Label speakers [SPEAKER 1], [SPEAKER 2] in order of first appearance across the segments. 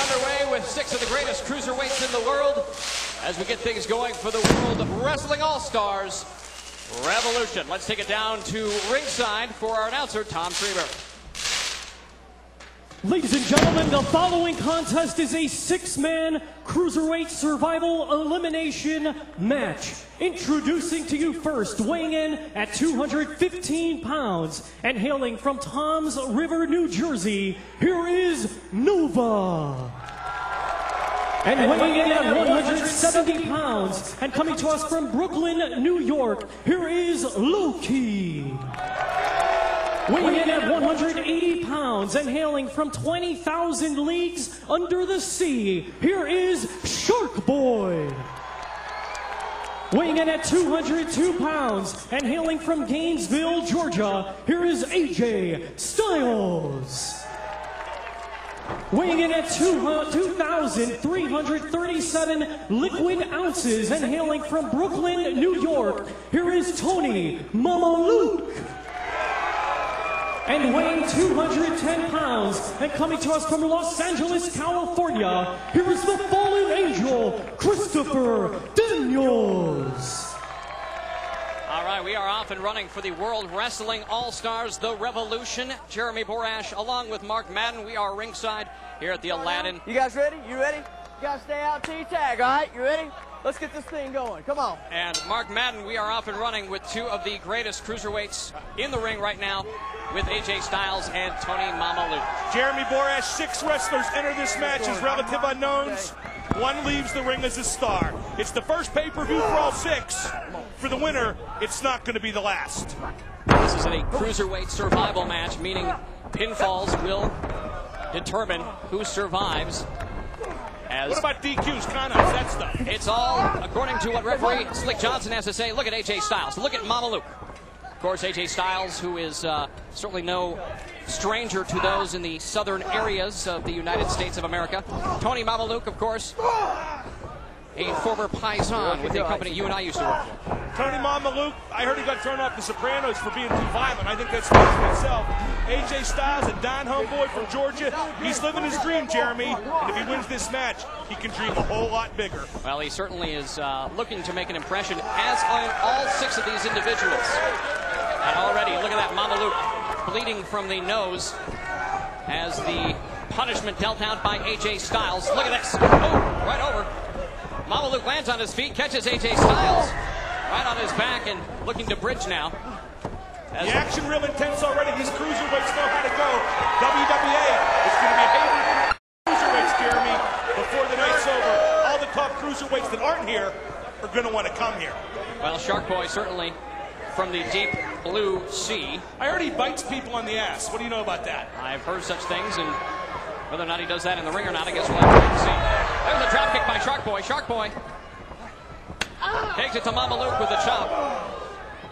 [SPEAKER 1] underway with six of the greatest cruiserweights in the world as we get things going for the World of Wrestling All-Stars Revolution. Let's take it down to ringside for our announcer, Tom Schreiber.
[SPEAKER 2] Ladies and gentlemen, the following contest is a six-man cruiserweight survival elimination match. Introducing to you first, weighing in at 215 pounds and hailing from Toms River, New Jersey, here is Nova. And weighing in at 170 pounds and coming to us from Brooklyn, New York, here is Low Ki. Weighing in at 180 pounds and hailing from 20,000 leagues under the sea, here is Shark Boy. Weighing in at 202 pounds and hailing from Gainesville, Georgia, here is AJ Styles. Weighing in at 2,337 liquid ounces and hailing from Brooklyn, New York, here is Tony Mamaluke. And weighing 210 pounds and coming to us from Los Angeles, California, here is the fallen angel, Christopher Daniels.
[SPEAKER 1] All right, we are off and running for the World Wrestling All-Stars, The Revolution. Jeremy Borash, along with Mark Madden, we are ringside here at the Aladdin.
[SPEAKER 3] You guys ready? You ready? You gotta stay out till you tag, all right? You ready? Let's get this thing going. Come on.
[SPEAKER 1] And Mark Madden, we are off and running with two of the greatest cruiserweights in the ring right now with AJ Styles and Tony Mamalu.
[SPEAKER 4] Jeremy Borash, six wrestlers enter this match as relative unknowns. One leaves the ring as a star. It's the first pay-per-view for all six. For the winner, it's not going to be the last.
[SPEAKER 1] This is a cruiserweight survival match, meaning pinfalls will determine who survives. As
[SPEAKER 4] What about DQs, connos, that stuff?
[SPEAKER 1] It's all according to what referee Slick Johnson has to say. Look at AJ Styles. Look at Mamaluke. Of course, AJ Styles, who is uh, certainly no stranger to those in the southern areas of the United States of America. Tony Mamaluke, of course, a former paisan with a company you and I used to work for.
[SPEAKER 4] Tony Mamaluke, I heard he got thrown off the Sopranos for being too violent. I think that speaks for itself. AJ Styles, a Don homeboy from Georgia. He's living his dream, Jeremy. And if he wins this match, he can dream a whole lot bigger.
[SPEAKER 1] Well, he certainly is uh, looking to make an impression, as are all six of these individuals. And already, look at that, Mamaluke bleeding from the nose as the punishment dealt out by AJ Styles. Look at this. Oh, right over. Mamaluke lands on his feet, catches AJ Styles right on his back and looking to bridge now. As
[SPEAKER 4] The action real intense already. These cruiserweights know how to go. WWA is going to be a hating cruiserweights, Jeremy, before the night's over. All the top cruiserweights that aren't here are going to want to come here.
[SPEAKER 1] well, Shark Boy certainly from the deep blue sea.
[SPEAKER 4] I heard he bites people on the ass. What do you know about that?
[SPEAKER 1] I've heard such things, and whether or not he does that in the ring or not, I guess we'll have to see. There's a drop kick by Shark Boy. Shark Boy takes it to Mamaluke with a chop.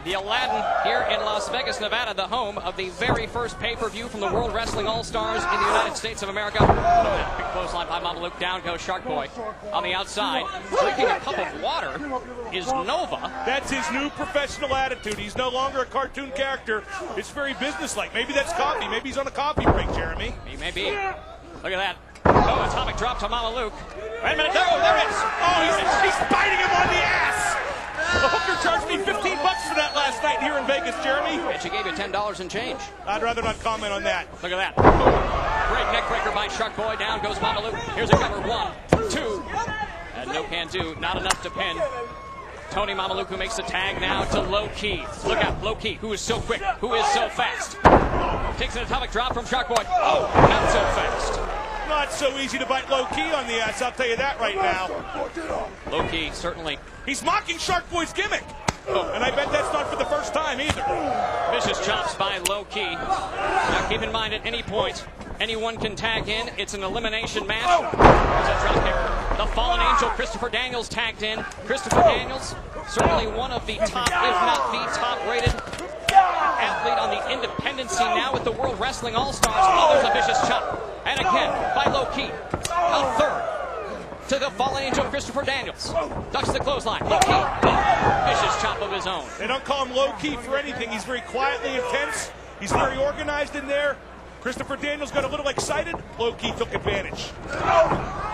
[SPEAKER 1] The Aladdin here in Las Vegas, Nevada, the home of the very first pay-per-view from the World Wrestling All-Stars in the United States of America. Big clothesline by Mamaluke. Down goes Shark Boy on the outside. Drinking a cup of water is Nova.
[SPEAKER 4] That's his new professional attitude. He's no longer a cartoon character. It's very businesslike. Maybe that's coffee. Maybe he's on a coffee break, Jeremy.
[SPEAKER 1] He may be. Look at that. Oh, atomic drop to Mamaluke. Wait a minute. There, there it is.
[SPEAKER 4] Oh, he's, he's biting him on the ass. The hooker charged me 15 bucks for that last night here in Vegas, Jeremy.
[SPEAKER 1] And she gave you $10 in change.
[SPEAKER 4] I'd rather not comment on that.
[SPEAKER 1] Look at that. Great neck breaker by Shark Boy. Down goes Mamaluke. Here's a cover. One, two. And no can do. Not enough to pin. Tony Mamaluke who makes the tag now to Low Ki. Look out, Low Ki, who is so quick, who is so fast. Takes an atomic drop from Shark Boy. Oh, not so fast.
[SPEAKER 4] Not so easy to bite Low Ki on the ass, I'll tell you that right now.
[SPEAKER 1] Low Ki certainly
[SPEAKER 4] He's mocking Shark Boy's gimmick. Oh, and I bet that's not for the first time either.
[SPEAKER 1] vicious chops by Low Ki. Now keep in mind at any point, anyone can tag in. It's an elimination match. Oh. There's that drop kick. The fallen angel Christopher Daniels tagged in. Christopher oh. Daniels, certainly one of the top, if not the top rated athlete on the independency now with the World Wrestling All Stars. Oh, there's a vicious chop. And again A third to the fallen angel Christopher Daniels. Ducks the clothesline. Low Ki. Vicious chop of his own.
[SPEAKER 4] They don't call him Low Ki for anything. He's very quietly intense. He's very organized in there. Christopher Daniels got a little excited. Low Ki took advantage.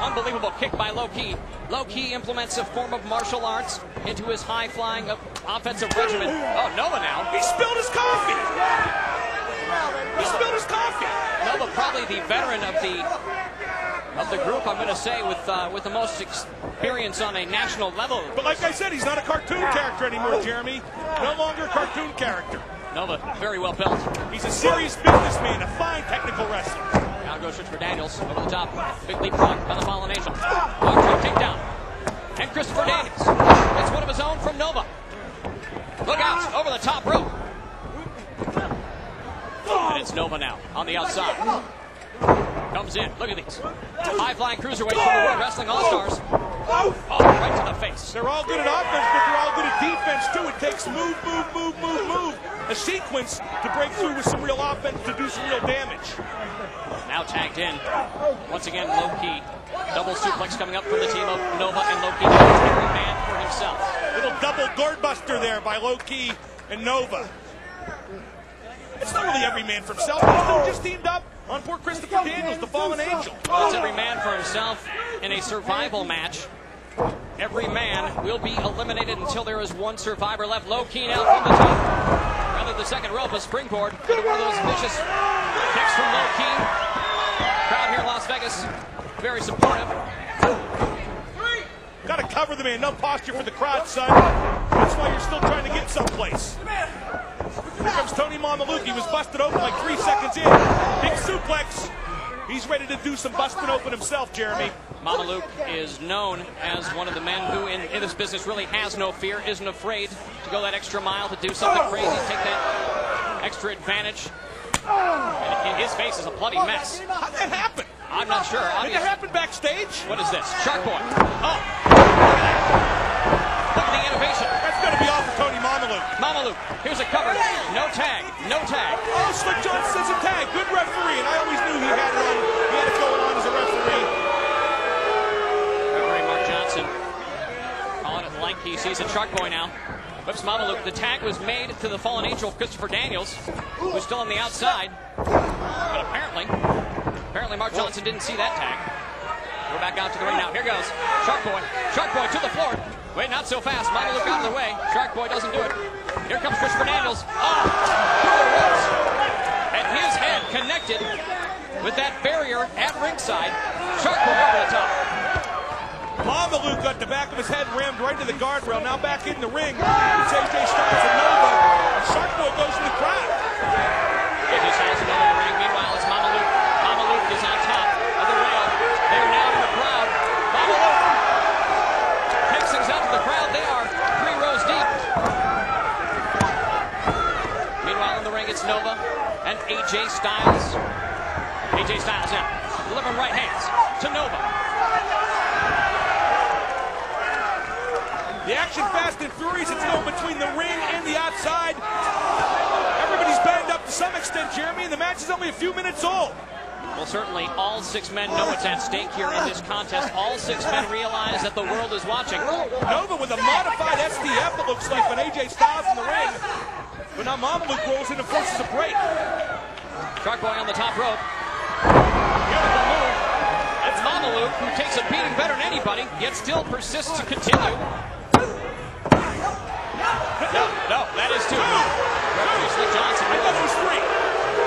[SPEAKER 1] Unbelievable kick by Low Ki. Low Ki implements a form of martial arts into his high flying offensive regimen. Oh, Nova now.
[SPEAKER 4] He spilled his coffee. He spilled his coffee.
[SPEAKER 1] Nova probably the veteran of the of the group. I'm going to say with uh, with the most experience on a national level.
[SPEAKER 4] But like I said, he's not a cartoon character anymore, Jeremy. No longer a cartoon character.
[SPEAKER 1] Nova, very well built.
[SPEAKER 4] He's a serious businessman, a fine technical wrestler.
[SPEAKER 1] Now goes for Daniels over the top. Big leapfrog by the fallen angel. Long takedown. And Christopher Daniels. It's one of his own from Nova. Look out, over the top rope. And it's Nova now on the outside. Comes in. Look at these. High flying cruiserweights from the World Wrestling All Stars. Oh, right to the face.
[SPEAKER 4] They're all good at offense, but they're all good at defense too. It takes move, move, move, move, move. A sequence to break through with some real offense to do some real damage.
[SPEAKER 1] Now tagged in. Once again, Low Ki. Double suplex coming up from the team of Nova and Low Ki. Every man for himself.
[SPEAKER 4] Little double guard buster there by Low Ki and Nova. It's not really every man for himself. They just teamed up on poor Christopher Daniels, the fallen angel.
[SPEAKER 1] Well, it's every man for himself in a survival match. Every man will be eliminated until there is one survivor left. Low Ki now from the top. Rather the second rope, a springboard into one of those vicious kicks from Low Ki. Crowd here in Las Vegas, very supportive.
[SPEAKER 4] Got to cover the man. No posture for the crowd, son. That's why you're still trying to get someplace. Here comes Tony Mamaluke. He was busted open like three seconds in. Big suplex. He's ready to do some busting open himself, Jeremy.
[SPEAKER 1] Mamaluke is known as one of the men who, in, in, this business, really has no fear, isn't afraid to go that extra mile to do something crazy, take that extra advantage. And his face is a bloody mess.
[SPEAKER 4] How'd that happen?
[SPEAKER 1] I'm not sure.
[SPEAKER 4] Did that happen backstage?
[SPEAKER 1] What is this? Shark Boy. Oh. Look at the innovation.
[SPEAKER 4] That's going to be off for Mamaluke.
[SPEAKER 1] Here's a cover. No tag. No tag.
[SPEAKER 4] Oh, Slick Johnson says a tag. Good referee. And I always knew he had it on. He had it going on as a referee.
[SPEAKER 1] Referee Mark Johnson calling it like he sees a Shark Boy now. Whips Mamaluke. The tag was made to the fallen angel Christopher Daniels, who's still on the outside. But apparently, apparently Mark Johnson didn't see that tag. We're back out to the ring now. Here goes Shark Boy. Shark Boy to the floor. Wait, not so fast. Mamaluke out of the way. Shark Boy doesn't do it. Here comes Christopher Daniels. Oh, and his head connected with that barrier at ringside. Shark Boy over the top.
[SPEAKER 4] Mamaluke got the back of his head rammed right to the guardrail. Now back in the ring. It's AJ Styles and Nova. And Shark Boy goes to the crowd.
[SPEAKER 1] Styles and Nova in the ring. Meanwhile, it's Mamaluke. Mamaluke is on top of the rail. They're now in the crowd. Mamaluke takes things out to the crowd. They are three rows deep. Meanwhile, in the ring, it's Nova and AJ Styles. AJ Styles now delivering right hands to Nova.
[SPEAKER 4] The action fast and furious. It's going between the ring and the outside. Everybody's banged up to some extent, Jeremy, and the match is only a few minutes old.
[SPEAKER 1] Well, certainly all six men know what's at stake here in this contest. All six men realize that the world is watching.
[SPEAKER 4] Nova with a modified STF, it looks like, on AJ Styles in the ring. But now Mamaluke rolls in and forces a break.
[SPEAKER 1] Shark Boy on the top rope. Beautiful move. It's Mamaluke who takes a beating better than anybody, yet still persists to continue. No, no, that is two. Referee Slick Johnson.
[SPEAKER 4] I thought it was three.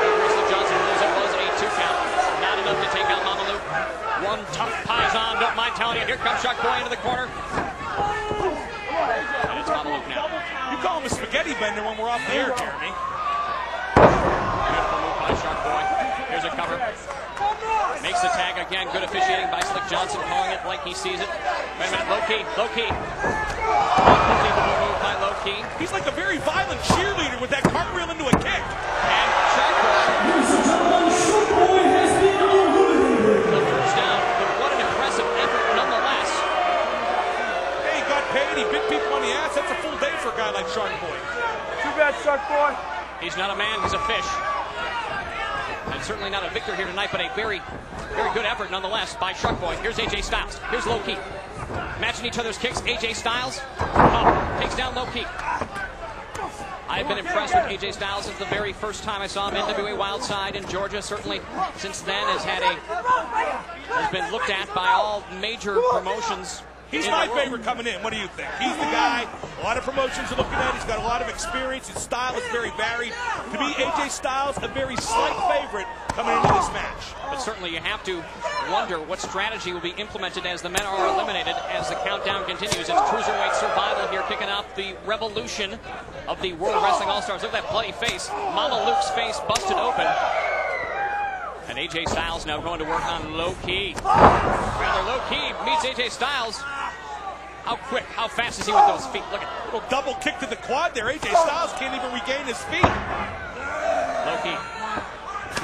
[SPEAKER 1] Referee Slick Johnson rules it was a two count. Not enough to take out Mamaluke. One tough Paisan, don't mind telling you. Here comes Shark Boy into the corner. And it's Mamaluke now.
[SPEAKER 4] You call him a spaghetti bender when we're off the air, Jeremy.
[SPEAKER 1] Beautiful move by Shark Boy. Here's a cover. Makes the tag again. Good officiating by Slick Johnson, calling it like he sees it. Wait a minute, Low Ki, Low Ki. Unbelievable move by Low Ki.
[SPEAKER 4] He's like a very violent cheerleader with that cartwheel into a kick.
[SPEAKER 1] And Boy. He's not a man, he's a fish. And certainly not a victor here tonight, but a very, very good effort nonetheless by Shark Boy. Here's AJ Styles. Here's Low Ki. Matching each other's kicks. AJ Styles oh, takes down Low Ki. I've been impressed with AJ Styles since the very first time I saw him NWA Wildside in Georgia. Certainly, since then has had a has been looked at by all major promotions.
[SPEAKER 4] He's my favorite coming in. What do you think? He's the guy. A lot of promotions are looking at. He's got a lot of experience. His style is very varied. To me, AJ Styles, a very slight favorite coming into this match.
[SPEAKER 1] But certainly you have to wonder what strategy will be implemented as the men are eliminated as the countdown continues. It's Cruiserweight Survival here kicking off the revolution of the World Wrestling All-Stars. Look at that bloody face. Mamaluke's face busted open. And AJ Styles now going to work on Low Ki. Rather Low Ki meets AJ Styles. How quick, how fast is he with those feet? Look at
[SPEAKER 4] Little double kick to the quad there. AJ Styles can't even regain his feet.
[SPEAKER 1] Low Ki.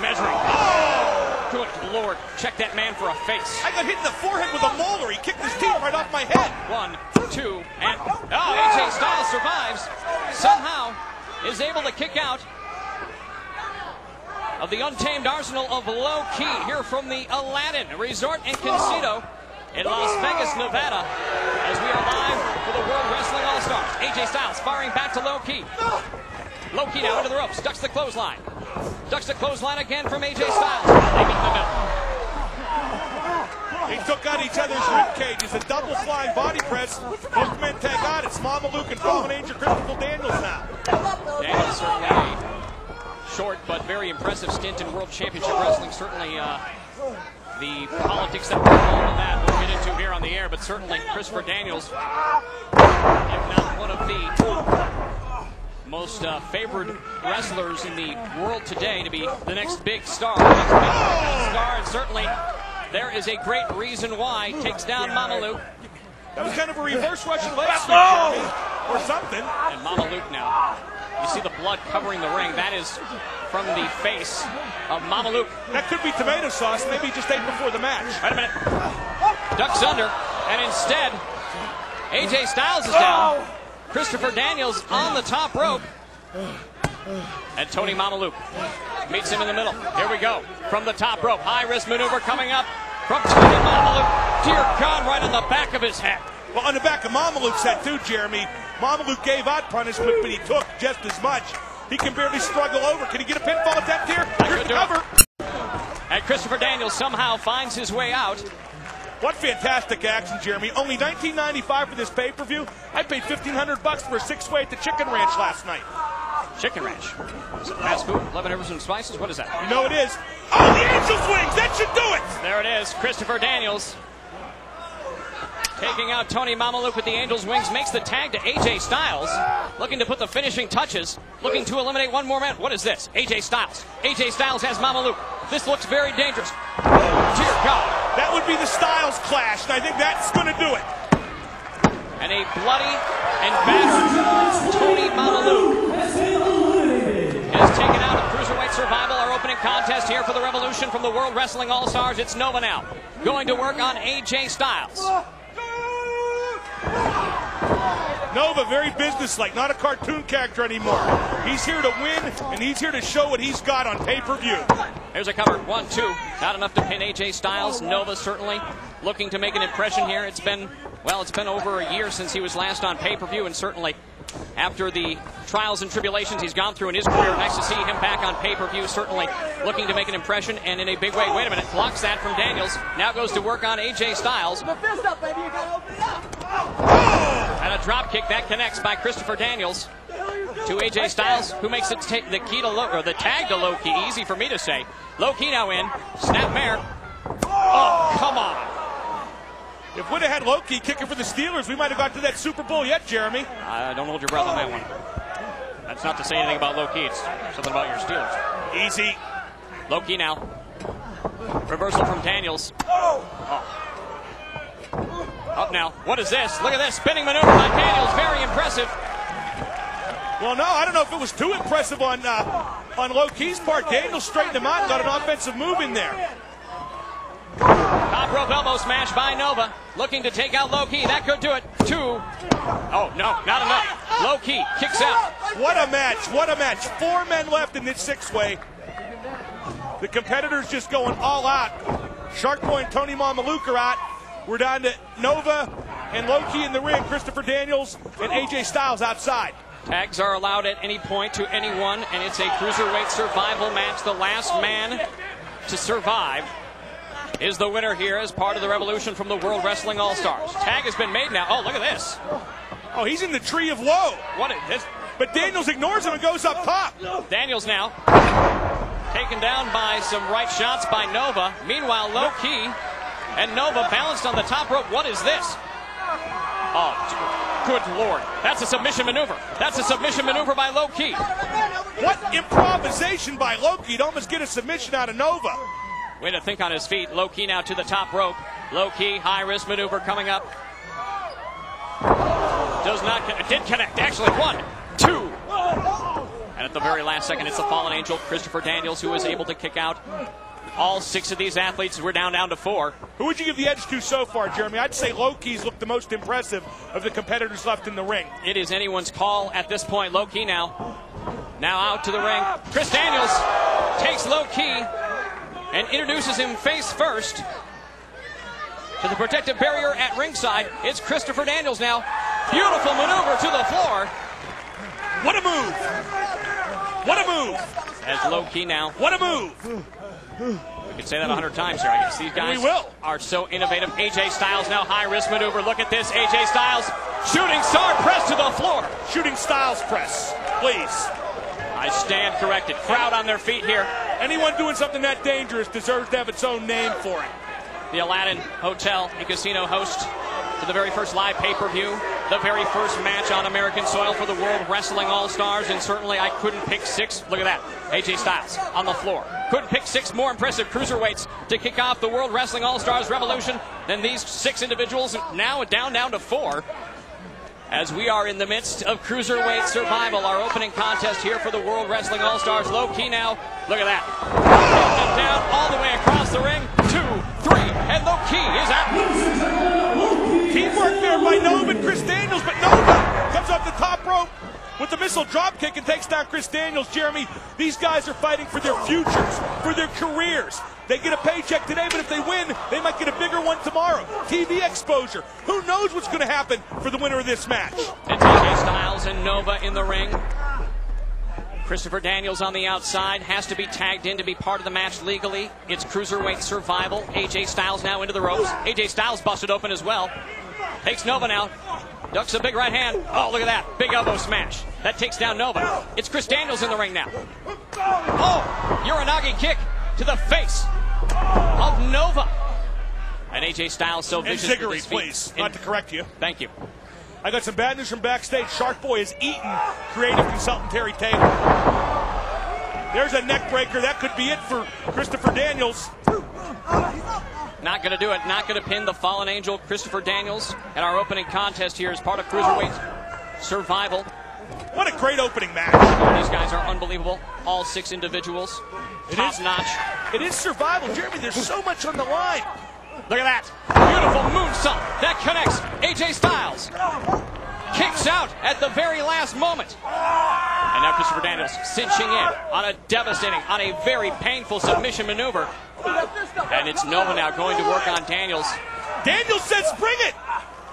[SPEAKER 1] Measuring. Oh! Good lord. Check that man for a face.
[SPEAKER 4] I got hit in the forehead with a molar. He kicked his teeth right off my head.
[SPEAKER 1] One, two, and oh, oh, oh AJ Styles survives. Somehow is able to kick out of the untamed arsenal of Low Ki here from the Aladdin Resort and Casino in Las Vegas, Nevada, as we are live for the World Wrestling All Stars. AJ Styles firing back to Low Ki. Low Ki now into the ropes, ducks the clothesline. Ducks the clothesline again from AJ Styles. They meet the middle.
[SPEAKER 4] They took out each other's rib cages. A double flying body press. Both men tag out. It's Mamaluke and Fallen Angel Christopher Daniels now.
[SPEAKER 1] Daniels certainly a short but very impressive stint in World Championship Wrestling. Certainly uh, the politics that were involved in that we'll get into here on the air, but certainly Christopher Daniels, if not one of the most uh, favored wrestlers in the world today to be the next big star. The next big star, and certainly there is a great reason why. Takes down Mamaluke.
[SPEAKER 4] That was kind of a reverse Russian leg sweep, Jeremy, or something.
[SPEAKER 1] And Mamaluke now. You see the blood covering the ring. That is from the face of Mamaluke.
[SPEAKER 4] That could be tomato sauce. Maybe he just ate before the match.
[SPEAKER 1] Wait a minute. Ducks under, and instead, AJ Styles is down. Oh! Christopher Daniels on the top rope. And Tony Mamaluke meets him in the middle. Here we go. From the top rope. High risk maneuver coming up from Tony Mamaluke. Dear God, right on the back of his head.
[SPEAKER 4] Well, on the back of Mamaluke's head, too, Jeremy. Mamaluke gave out punishment, but he took just as much. He can barely struggle over. Can he get a pinfall attempt here? Here's the cover.
[SPEAKER 1] And Christopher Daniels somehow finds his way out.
[SPEAKER 4] What fantastic action, Jeremy. Only 19.95 for this pay-per-view. I paid 1500 bucks for a six-way at the Chicken Ranch last night.
[SPEAKER 1] Chicken Ranch. Is it fast food? 11 herbs and spices? What is that?
[SPEAKER 4] You know it is. Oh, the Angel's Wings! That should do it!
[SPEAKER 1] There it is. Christopher Daniels taking out Tony Mamaluke with the Angels wings makes the tag to AJ Styles, looking to put the finishing touches, looking to eliminate one more man. What is this? AJ Styles. AJ Styles has Mamaluke. This looks very dangerous. Oh, dear God.
[SPEAKER 4] That would be the Styles clash, and I think that's going to do it.
[SPEAKER 1] And a bloody and battered Tony Mamaluke
[SPEAKER 2] Has
[SPEAKER 1] taken out the Cruiserweight Survival, our opening contest here for the Revolution from the World Wrestling All Stars. It's Nova now, going to work on AJ Styles.
[SPEAKER 4] Nova, very businesslike, not a cartoon character anymore. He's here to win, and he's here to show what he's got on pay-per-view.
[SPEAKER 1] Here's a cover. One, two. Not enough to pin AJ Styles. Nova certainly looking to make an impression here. It's been, well, it's been over a year since he was last on pay per view, and certainly after the trials and tribulations he's gone through in his career, nice to see him back on pay per view. Certainly looking to make an impression and in a big way. Wait a minute. Blocks that from Daniels. Now goes to work on AJ Styles.
[SPEAKER 3] The fist up, baby. You gotta open it up.
[SPEAKER 1] And a drop kick that connects by Christopher Daniels to AJ Styles, who makes it the key to low, or the tag to Low Ki. Easy for me to say. Low Ki now in. Snap mare. Oh, come on.
[SPEAKER 4] If we'd have had Low Ki kicking for the Steelers, we might have got to that Super Bowl yet, Jeremy.
[SPEAKER 1] Uh, don't hold your breath on that one. That's not to say anything about Low Ki. It's something about your Steelers.
[SPEAKER 4] Easy.
[SPEAKER 1] Low Ki now. Reversal from Daniels. Oh. Up now. What is this? Look at this spinning maneuver by Daniels. Very impressive.
[SPEAKER 4] Well, no, I don't know if it was too impressive on uh, on Low Ki's part. Daniels straightened him out and got an offensive move in there.
[SPEAKER 1] Top rope elbow smash by Nova. Looking to take out Low Ki. That could do it. Two. Oh, no, not enough. Low Ki kicks out.
[SPEAKER 4] What a match! What a match! Four men left in this six-way. The competitors just going all out. Shark Boy and Tony Mamaluke are out. We're down to Nova and Low Ki in the ring. Christopher Daniels and AJ Styles outside.
[SPEAKER 1] Tags are allowed at any point to anyone, and it's a cruiserweight survival match. The last man to survive is the winner here as part of the revolution from the World Wrestling All Stars. Tag has been made now. Oh, look at this.
[SPEAKER 4] Oh, he's in the tree of woe.
[SPEAKER 1] What is this?
[SPEAKER 4] But Daniels ignores him and goes up top.
[SPEAKER 1] Daniels now taken down by some right shots by Nova. Meanwhile, Low Ki, and Nova balanced on the top rope. What is this? Oh, good lord. That's a submission maneuver. That's a submission maneuver by Low Ki.
[SPEAKER 4] What improvisation by Low Ki to almost get a submission out of Nova.
[SPEAKER 1] Way to think on his feet. Low Ki now to the top rope. Low Ki, high risk maneuver coming up. Does not connect. Did connect. Actually, one, two. And at the very last second, it's the fallen angel, Christopher Daniels, who was able to kick out all six of these athletes. We're down down to four.
[SPEAKER 4] Who would you give the edge to so far, Jeremy? I'd say Low Ki's looked the most impressive of the competitors left in the ring.
[SPEAKER 1] It is anyone's call at this point. Low Ki now. Now out to the ring. Chris Daniels takes Low Ki and introduces him face first to the protective barrier at ringside. It's Christopher Daniels now. Beautiful maneuver to the floor.
[SPEAKER 4] What a move! What a move!
[SPEAKER 1] As Low Ki now.
[SPEAKER 4] What a move!
[SPEAKER 1] We could say that a hundred times here. I guess these guys
[SPEAKER 4] will.
[SPEAKER 1] are so innovative. AJ Styles now high risk maneuver. Look at this. AJ Styles shooting star press to the floor.
[SPEAKER 4] Shooting Styles press, please.
[SPEAKER 1] I stand corrected. Crowd on their feet here.
[SPEAKER 4] Anyone doing something that dangerous deserves to have its own name for it.
[SPEAKER 1] the Aladdin Hotel and Casino host to the very first live pay per view, the very first match on American soil for the World Wrestling All Stars, and certainly I couldn't pick six. Look at that. AJ Styles on the floor. Couldn't pick six more impressive cruiserweights to kick off the World Wrestling All Stars revolution than these six individuals. Now down, down to four. As we are in the midst of cruiserweight survival, our opening contest here for the World Wrestling All Stars. Low Ki now. Look at that. Down, all the way across the ring. Two, three, and Low Ki is out.
[SPEAKER 4] Teamwork there by Nova and Chris Daniels, but Nova comes off the top rope with the missile drop kick and takes down Chris Daniels. Jeremy, these guys are fighting for their futures, for their careers. They get a paycheck today, but if they win, they might get a bigger one tomorrow. TV exposure. Who knows what's going to happen for the winner of this match?
[SPEAKER 1] It's AJ Styles and Nova in the ring. Christopher Daniels on the outside has to be tagged in to be part of the match legally. It's cruiserweight survival. AJ Styles now into the ropes. AJ Styles busted open as well. Takes Nova now. Ducks a big right hand. Oh, look at that. Big elbow smash. That takes down Nova. It's Chris Daniels in the ring now. Oh, Uranagi kick to the face of Nova. And AJ Styles so vicious with
[SPEAKER 4] Ziggery, please. Not to correct you.
[SPEAKER 1] Thank you.
[SPEAKER 4] I got some bad news from backstage. Shark Boy has eaten creative consultant Terry Taylor. There's a neck breaker. That could be it for Christopher Daniels.
[SPEAKER 1] Not going to do it. Not going to pin the fallen angel Christopher Daniels. And our opening contest here as part of Cruiserweight Survival.
[SPEAKER 4] What a great opening match.
[SPEAKER 1] These guys are unbelievable. All six individuals.
[SPEAKER 4] It
[SPEAKER 1] Top
[SPEAKER 4] is-
[SPEAKER 1] notch.
[SPEAKER 4] It is survival. Jeremy, there's so much on the line.
[SPEAKER 1] Look at that. Beautiful moonsault. That connects AJ Styles. Kicks out at the very last moment. And now Christopher Daniels cinching in on a devastating, on a very painful submission maneuver. And it's Nova now going to work on Daniels.
[SPEAKER 4] Daniels says, bring it.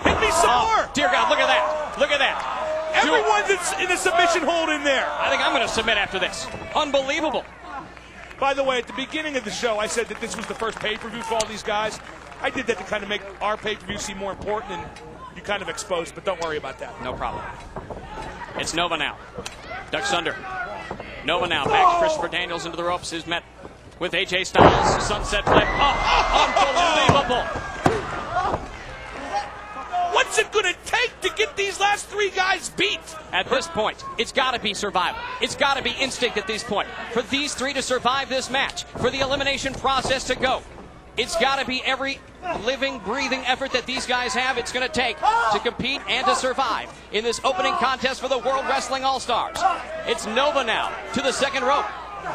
[SPEAKER 4] Hit me some oh, more.
[SPEAKER 1] Dear God, look at that. Look at that.
[SPEAKER 4] Everyone's in- a submission hold in there.
[SPEAKER 1] I think I'm going to submit after this. Unbelievable.
[SPEAKER 4] By the way, at the beginning of the show, I said that this was the first pay-per-view for all these guys. I did that to kind of make our pay-per-view seem more important, and you kind of exposed, but don't worry about that.
[SPEAKER 1] No problem. It's Nova now. Ducks under. Nova now. Back to oh! Christopher Daniels into the ropes. Is met with AJ Styles. Sunset flip. Oh, oh, oh, unbelievable.
[SPEAKER 4] What's it going to take to get these last three guys beat?
[SPEAKER 1] At this point, it's got to be survival. It's got to be instinct at this point. For these three to survive this match, for the elimination process to go, it's got to be every living, breathing effort that these guys have it's going to take to compete and to survive in this opening contest for the World Wrestling All Stars. It's Nova now to the second rope.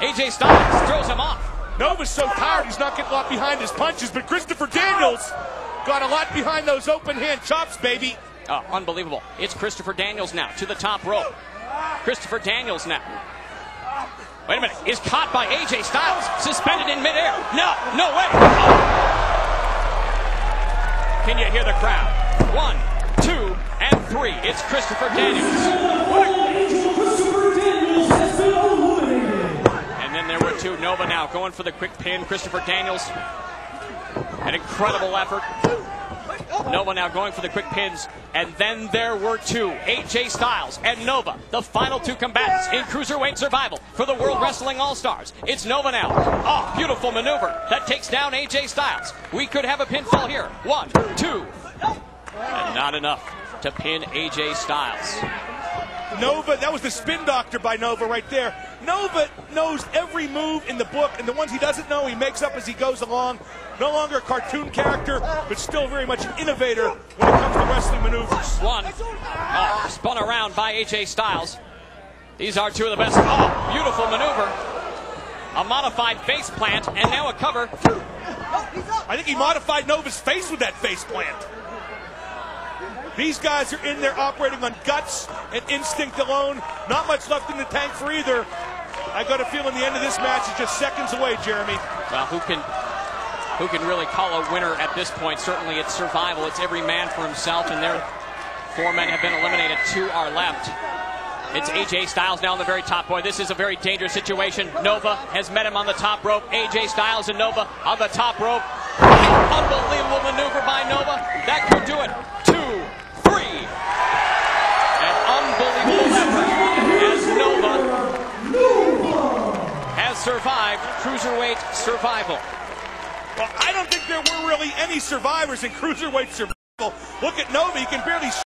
[SPEAKER 1] AJ Styles throws him off.
[SPEAKER 4] Nova's so tired he's not getting a lot behind his punches, but Christopher Daniels got a lot behind those open hand chops, baby.
[SPEAKER 1] Oh, unbelievable. It's Christopher Daniels now to the top rope. Christopher Daniels now. Wait a minute. Is caught by AJ Styles. Suspended in midair. No, no way. Oh. Can you hear the crowd? One, two, and three. It's Christopher Daniels. Two. Nova now going for the quick pin. Christopher Daniels, an incredible effort. Nova now going for the quick pins. And then there were two AJ Styles and Nova, the final two combatants in Cruiserweight Survival for the World Wrestling All Stars. It's Nova now. Oh, beautiful maneuver that takes down AJ Styles. We could have a pinfall here. One, two. And not enough to pin AJ Styles.
[SPEAKER 4] Nova, that was the spin doctor by Nova right there. Nova knows every move in the book, and the ones he doesn't know, he makes up as he goes along. No longer a cartoon character, but still very much an innovator when it comes to wrestling maneuvers.
[SPEAKER 1] One. Oh, spun around by AJ Styles. These are two of the best. Oh, beautiful maneuver. A modified face plant, and now a cover.
[SPEAKER 4] I think he modified Nova's face with that face plant. These guys are in there operating on guts and instinct alone. Not much left in the tank for either. I got a feeling the end of this match is just seconds away, Jeremy.
[SPEAKER 1] Well, who can who can really call a winner at this point? Certainly it's survival. It's every man for himself, and their four men have been eliminated. Two are left. It's AJ Styles now on the very top. Boy, this is a very dangerous situation. Nova has met him on the top rope. AJ Styles and Nova on the top rope. Unbelievable maneuver by Nova. That could do it. Survived Cruiserweight Survival.
[SPEAKER 4] Well, I don't think there were really any survivors in cruiserweight survival. Look at Novi. he can barely